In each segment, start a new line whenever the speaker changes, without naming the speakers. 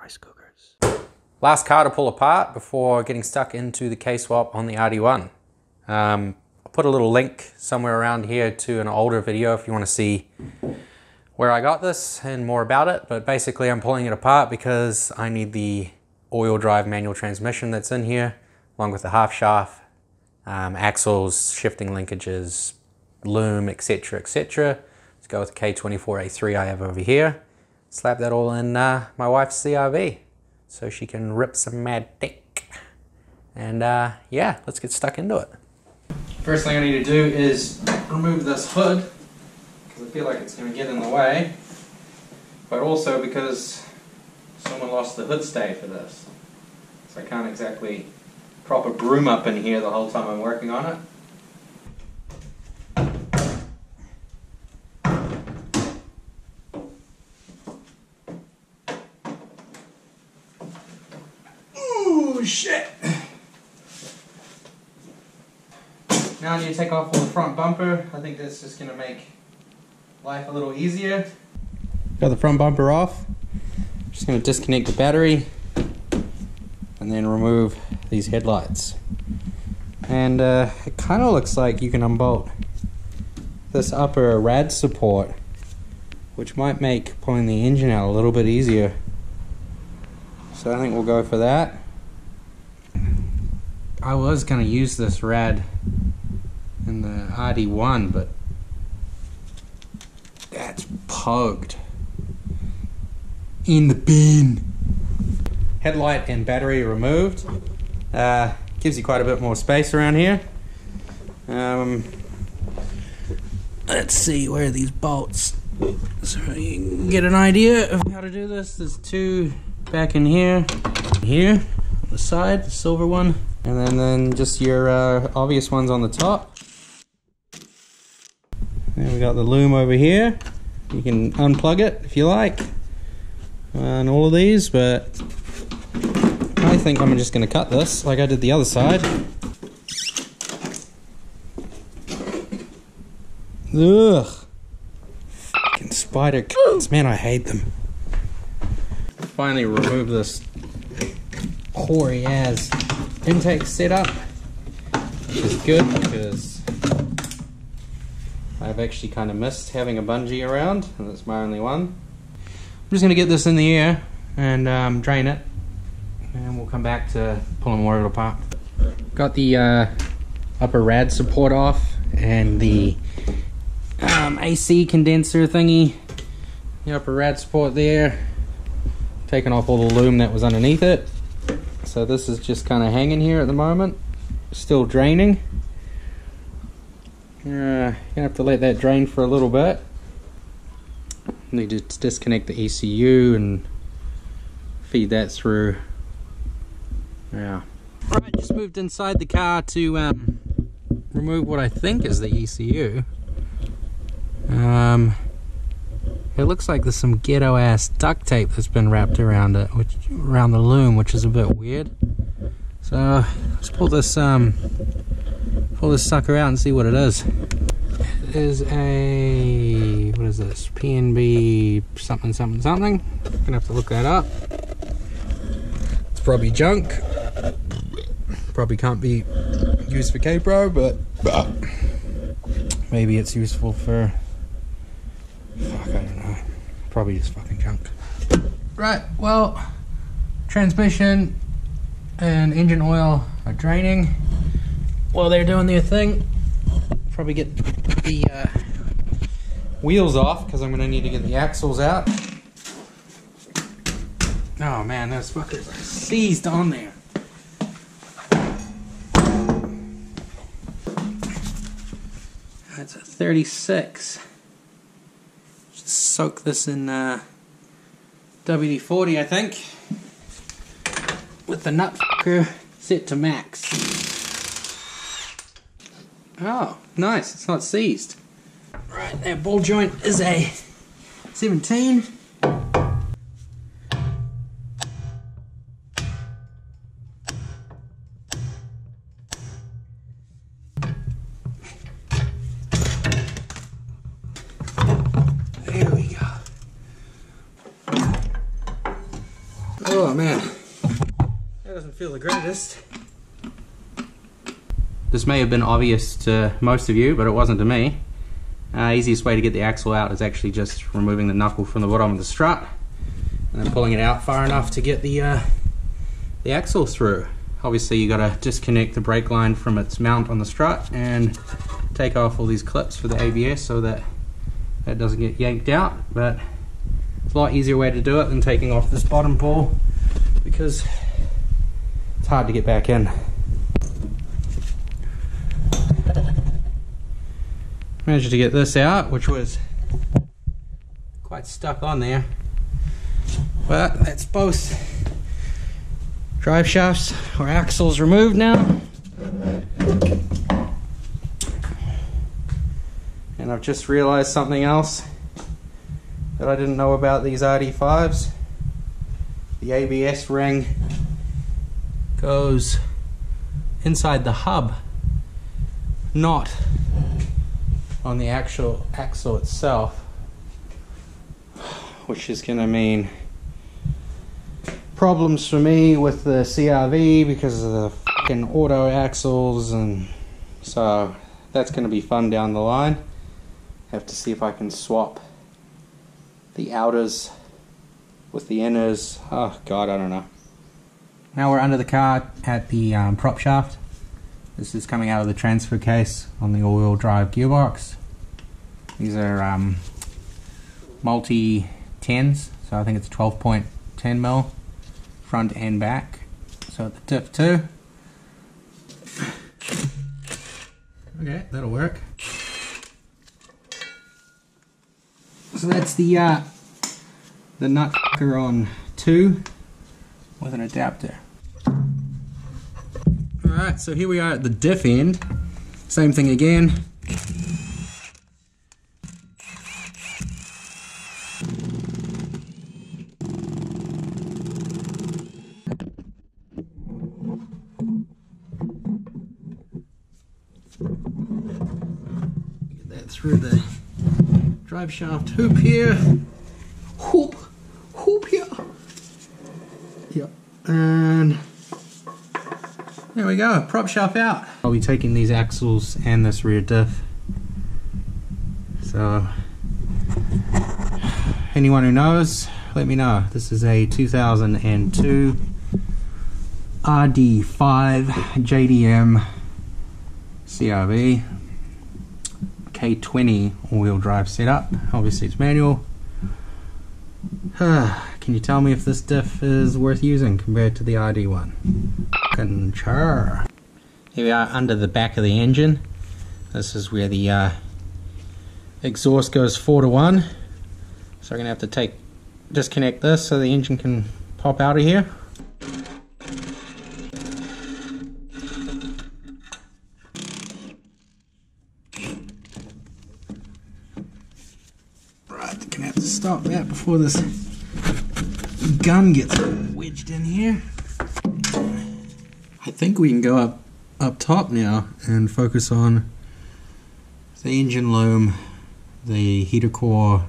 rice cookers. Last car to pull apart before getting stuck into the K-swap on the RD1. Um, I'll put a little link somewhere around here to an older video if you want to see where I got this and more about it. But basically I'm pulling it apart because I need the all-wheel drive manual transmission that's in here, along with the half shaft, um, axles, shifting linkages, loom, etc, etc. Let's go with K24A3 I have over here. Slap that all in uh, my wife's CRV so she can rip some mad dick. And uh, yeah, let's get stuck into it. First thing I need to do is remove this hood because I feel like it's going to get in the way, but also because someone lost the hood stay for this. So I can't exactly prop a broom up in here the whole time I'm working on it. Ooh, shit! Now I need to take off all the front bumper. I think that's just going to make life a little easier. Got the front bumper off. Just to disconnect the battery and then remove these headlights. And uh, it kind of looks like you can unbolt this upper rad support, which might make pulling the engine out a little bit easier. So I think we'll go for that. I was going to use this rad in the RD1, but that's pugged in the bin. Headlight and battery removed. Uh, gives you quite a bit more space around here. Um, let's see where are these bolts. So you can get an idea of how to do this. There's two back in here, here on the side, the silver one, and then then just your uh, obvious ones on the top. Then we got the loom over here. You can unplug it if you like, and all of these, but I think I'm just going to cut this like I did the other side. Ugh. Fucking spider cunts. Man, I hate them. Finally remove this hoary ass intake setup, which is good because I've actually kind of missed having a bungee around, and that's my only one. I'm just going to get this in the air and um, drain it and we'll come back to pulling more of it apart. Got the uh, upper rad support off and the um, AC condenser thingy. The upper rad support there. Taking off all the loom that was underneath it. So this is just kind of hanging here at the moment. Still draining. Uh, gonna have to let that drain for a little bit. Need to disconnect the ECU and feed that through yeah. Right, just moved inside the car to um, remove what I think is the ECU. Um, it looks like there's some ghetto ass duct tape that's been wrapped around it, which around the loom, which is a bit weird. So let's pull this um, pull this sucker out and see what it is. It is a what is this? PNB something something something. Gonna have to look that up. It's probably junk probably can't be used for K-Pro, but maybe it's useful for, fuck, I don't know, probably just fucking junk. Right, well, transmission and engine oil are draining while they're doing their thing. Probably get the uh, wheels off because I'm going to need to get the axles out. Oh man, those fuckers are seized on there. That's a 36. Just soak this in uh, WD-40, I think. With the nut set to max. Oh, nice. It's not seized. Right, that ball joint is a 17. There we go. Oh man, that doesn't feel the greatest. This may have been obvious to most of you, but it wasn't to me. Uh, easiest way to get the axle out is actually just removing the knuckle from the bottom of the strut and then pulling it out far enough to get the uh, the axle through. Obviously you gotta disconnect the brake line from its mount on the strut and take off all these clips for the ABS so that that doesn't get yanked out, but it's a lot easier way to do it than taking off this bottom ball because it's hard to get back in. Managed to get this out, which was quite stuck on there. But that's both drive shafts or axles removed now. And I've just realized something else that I didn't know about these RD5s. The ABS ring goes inside the hub, not on the actual axle itself, which is going to mean problems for me with the CRV because of the fucking auto axles, and so that's going to be fun down the line. Have to see if I can swap the outers with the inners. Oh god, I don't know. Now we're under the car at the um, prop shaft. This is coming out of the transfer case on the all-wheel drive gearbox. These are um, multi 10s, so I think it's 12.10 mil front and back. So at the tip too. Okay, that'll work. So that's the uh, the nutcracker on two with an adapter. Alright, so here we are at the diff end. Same thing again. Get that through the drive shaft hoop here. Hoop, hoop here. Yep, and there we go, prop shaft out. I'll be taking these axles and this rear diff. So, anyone who knows, let me know. This is a 2002 RD5 JDM CRV K20 all-wheel drive setup. Obviously it's manual. Can you tell me if this diff is worth using compared to the RD1? Fucking sure. Here we are under the back of the engine. This is where the uh, exhaust goes 4 to 1. So I'm going to have to take disconnect this so the engine can pop out of here. Right, gonna have to stop that before this gun gets wedged in here. I think we can go up up top now and focus on the engine loom, the heater core,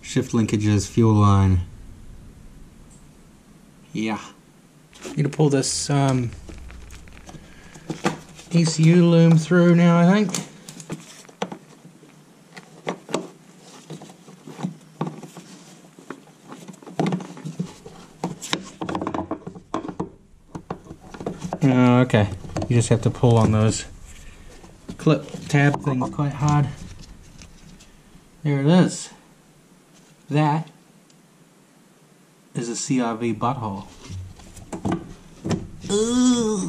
shift linkages, fuel line. Yeah. Need to pull this um, ECU loom through now, I think. Oh, okay. You just have to pull on those clip tab things quite hard. There it is. That is a CRV butthole. Ooh.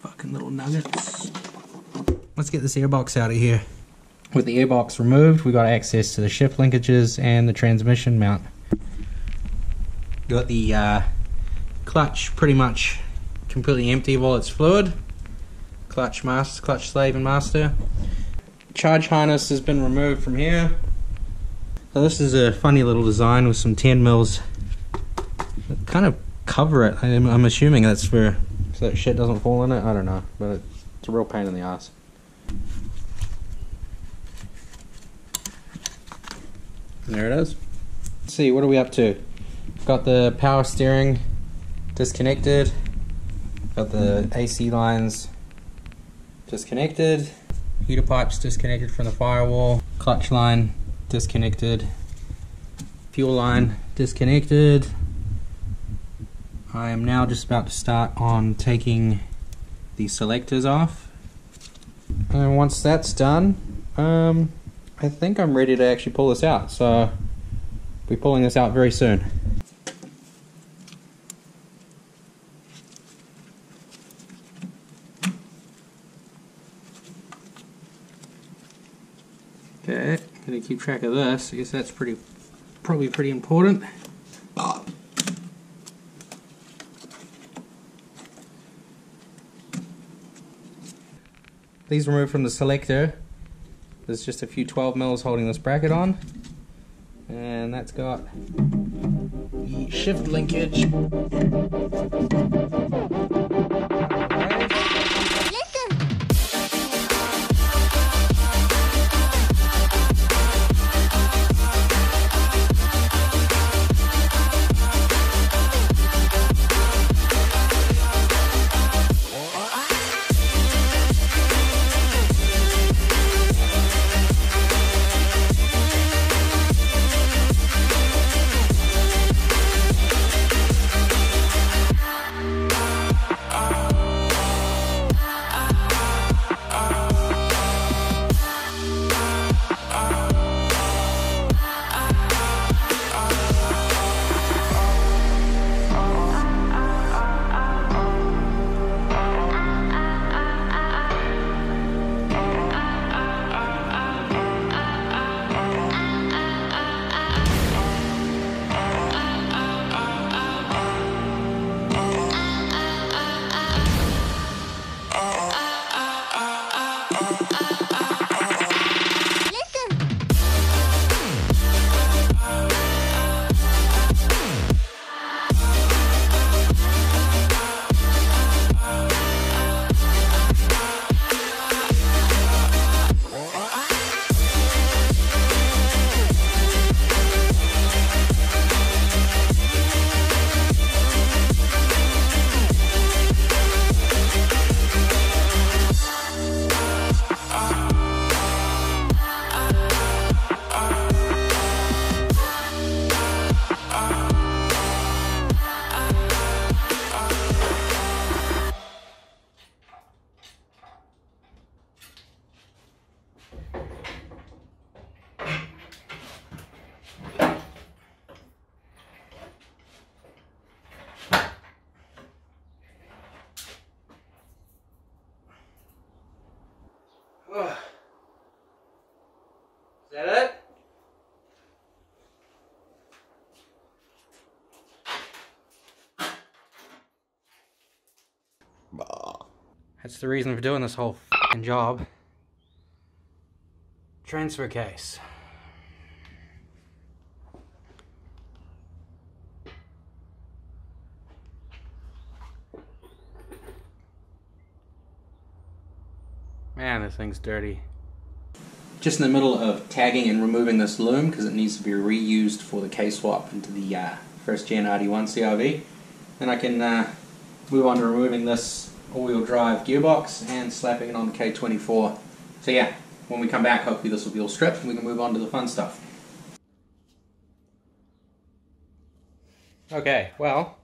Fucking little nuggets. Let's get this airbox out of here. With the airbox removed, we got access to the shift linkages and the transmission mount. Got the uh, clutch pretty much completely empty of all its fluid. Clutch master, clutch slave and master. Charge harness has been removed from here. So this is a funny little design with some 10 mils kind of cover it. I'm, I'm assuming that's for so that shit doesn't fall in it. I don't know, but it's a real pain in the ass. There it is. Let's see, what are we up to? Got the power steering disconnected. Got the AC lines disconnected. Heater pipes disconnected from the firewall. Clutch line disconnected. Fuel line disconnected. I am now just about to start on taking the selectors off. And once that's done, um, I think I'm ready to actually pull this out. So, I'll be pulling this out very soon. Okay, gonna keep track of this. I guess that's pretty, probably pretty important. These removed from the selector. There's just a few 12 mils holding this bracket on. And that's got the shift linkage. That's the reason for doing this whole job. Transfer case. Man, this thing's dirty. Just in the middle of tagging and removing this loom because it needs to be reused for the K-swap into the uh, first gen RD1 CRV. Then I can uh, move on to removing this all-wheel drive gearbox and slapping it on the K24. So yeah, when we come back, hopefully this will be all stripped and we can move on to the fun stuff. Okay, well,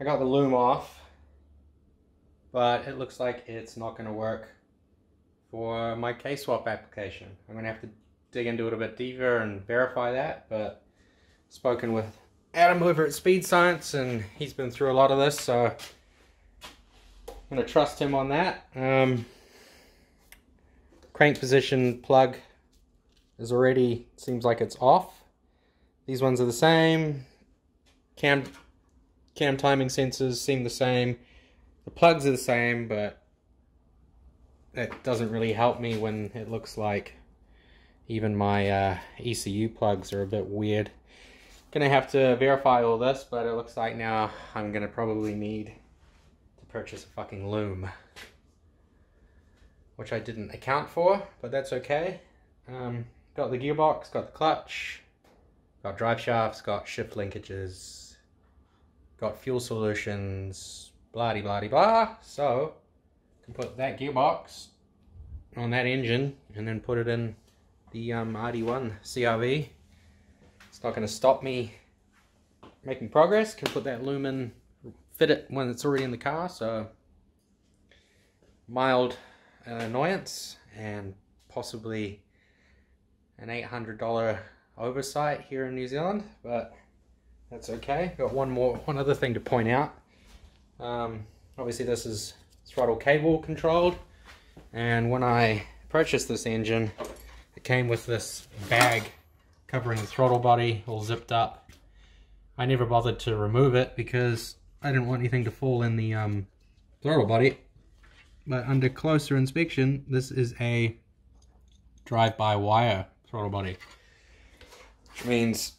I got the loom off, but it looks like it's not going to work for my K-swap application. I'm going to have to dig into it a bit deeper and verify that, but spoken with Adam over at Speed Science and he's been through a lot of this, so I'm going to trust him on that. Um, crank position plug is already, seems like it's off. These ones are the same. Cam, cam timing sensors seem the same. The plugs are the same, but that doesn't really help me when it looks like even my uh, ECU plugs are a bit weird. Gonna have to verify all this, but it looks like now I'm gonna probably need purchase a fucking loom. Which I didn't account for, but that's okay. Um, got the gearbox, got the clutch, got drive shafts, got shift linkages, got fuel solutions, blah blah de blah. So, can put that gearbox on that engine and then put it in the um, RD1 CRV. It's not going to stop me making progress. Can put that lumen, fit it when it's already in the car. So mild uh, annoyance and possibly an $800 oversight here in New Zealand, but that's okay. Got one more, one other thing to point out. Um, obviously this is throttle cable controlled, and when I purchased this engine, it came with this bag covering the throttle body, all zipped up. I never bothered to remove it because I didn't want anything to fall in the um, throttle body. But under closer inspection, this is a drive-by-wire throttle body. Which means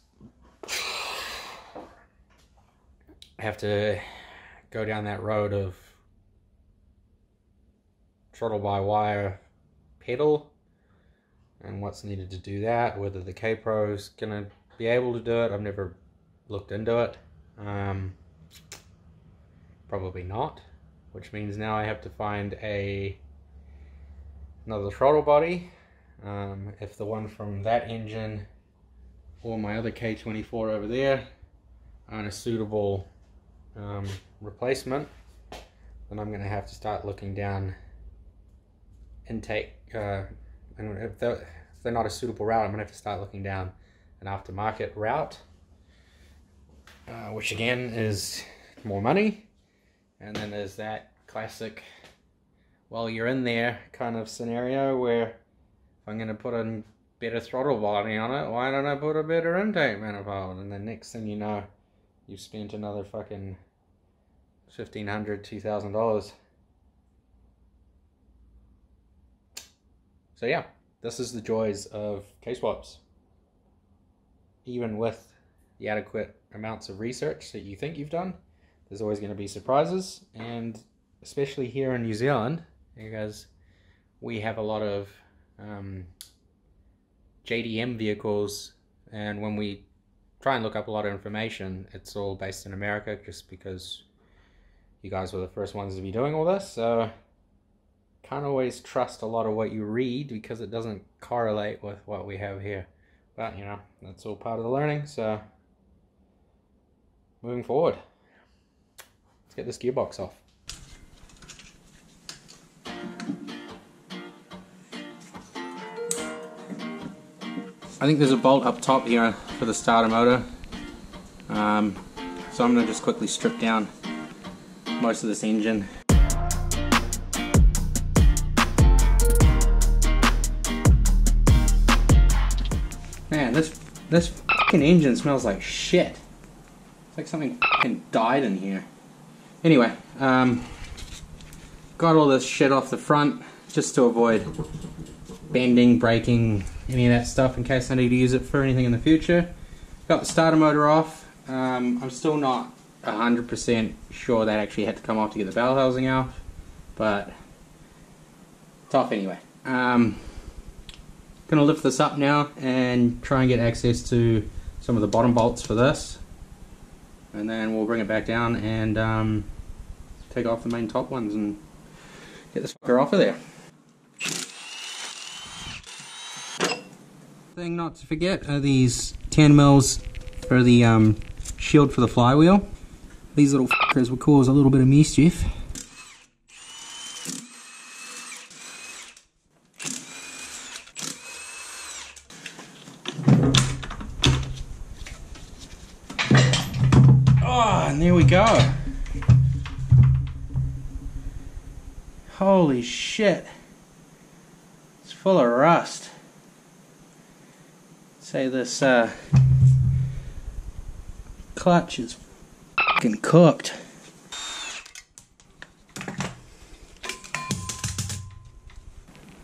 I have to go down that road of throttle by wire pedal and what's needed to do that, whether the K-Pro is going to be able to do it. I've never looked into it. Um, probably not, which means now I have to find a another throttle body. Um, if the one from that engine or my other K24 over there aren't a suitable um, replacement, then I'm going to have to start looking down intake. Uh, and if they're, if they're not a suitable route, I'm going to have to start looking down an aftermarket route, uh, which again is more money. And then there's that classic, well, you're in there kind of scenario where if I'm going to put a better throttle body on it, why don't I put a better intake manifold? And the next thing you know, you've spent another fucking $1,500, $2,000. So yeah, this is the joys of K-swaps. Even with the adequate amounts of research that you think you've done, there's always going to be surprises. And especially here in New Zealand, because we have a lot of um, JDM vehicles, and when we try and look up a lot of information, it's all based in America just because you guys were the first ones to be doing all this. So can't always trust a lot of what you read because it doesn't correlate with what we have here. But, you know, that's all part of the learning. So moving forward, get this gearbox off. I think there's a bolt up top here for the starter motor. Um, so I'm going to just quickly strip down most of this engine. Man, this this engine smells like shit. It's like something died in here. Anyway, um, got all this shit off the front just to avoid bending, breaking, any of that stuff in case I need to use it for anything in the future. Got the starter motor off. Um, I'm still not 100% sure that actually had to come off to get the bell housing out, but off anyway. Um, gonna lift this up now and try and get access to some of the bottom bolts for this, and then we'll bring it back down and um, take off the main top ones and get this fucker off of there. Thing not to forget are these 10 mils for the um, shield for the flywheel. These little fuckers will cause a little bit of mischief. This uh, clutch is fucking cooked.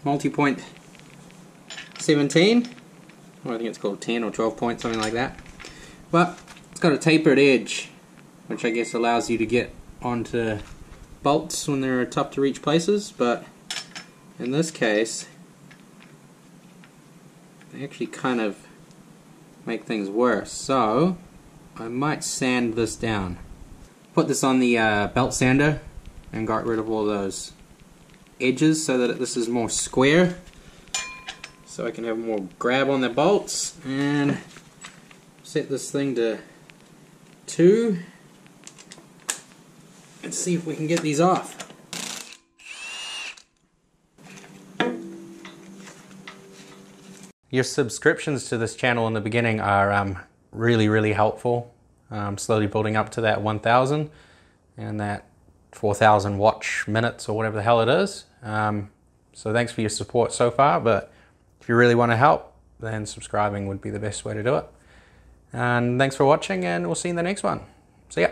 Multi-point 17. Well, I think it's called 10 or 12 points, something like that. But it's got a tapered edge, which I guess allows you to get onto bolts when they're tough to reach places, but in this case, they actually kind of make things worse. So I might sand this down. Put this on the uh, belt sander and got rid of all those edges so that this is more square. So I can have more grab on the bolts and set this thing to two and see if we can get these off. Your subscriptions to this channel in the beginning are um, really, really helpful. Um, slowly building up to that 1,000 and that 4,000 watch minutes or whatever the hell it is. Um, so thanks for your support so far, but if you really want to help, then subscribing would be the best way to do it. And thanks for watching, and we'll see you in the next one. See ya.